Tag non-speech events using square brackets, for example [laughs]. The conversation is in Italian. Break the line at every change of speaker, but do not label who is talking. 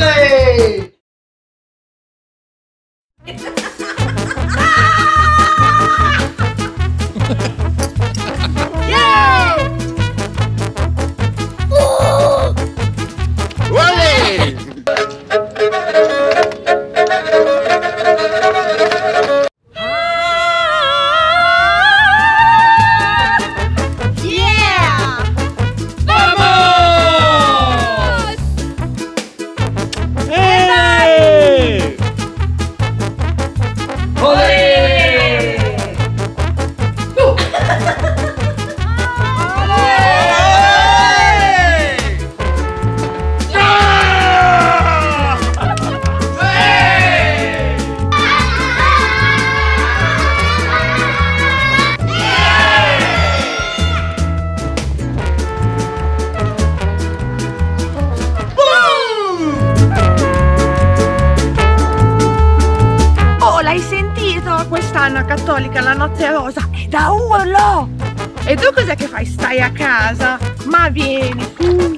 Olé! [laughs] L'hai sentito? Quest'anno a Cattolica la notte rosa è da urlo! E tu cos'è che fai? Stai a casa? Ma vieni! Uh.